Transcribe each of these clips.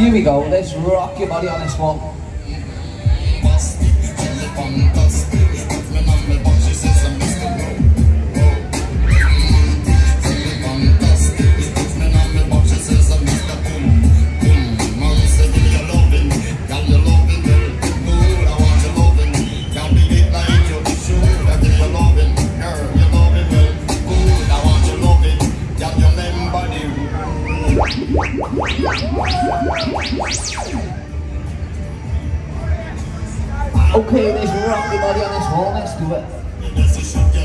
Here we go, let's rock your body on this one. Okay, let's rock your body on this wall, let's do it.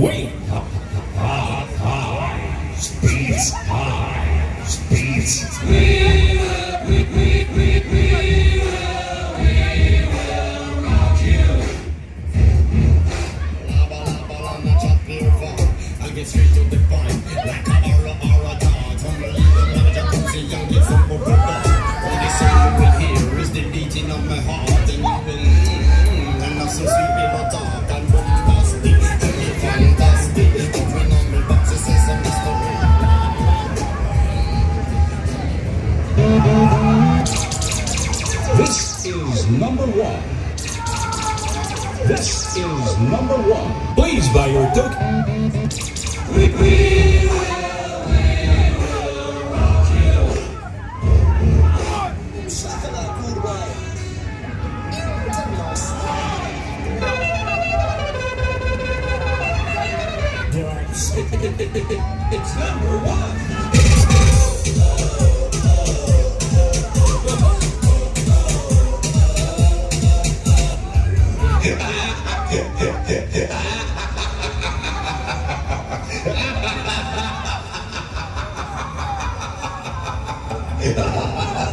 Wait, wait. High, high. Speeds high. Speeds. I get straight to the point, like number one. This is number one. Please buy your token. We will walk you. It's number one. ハハハハ!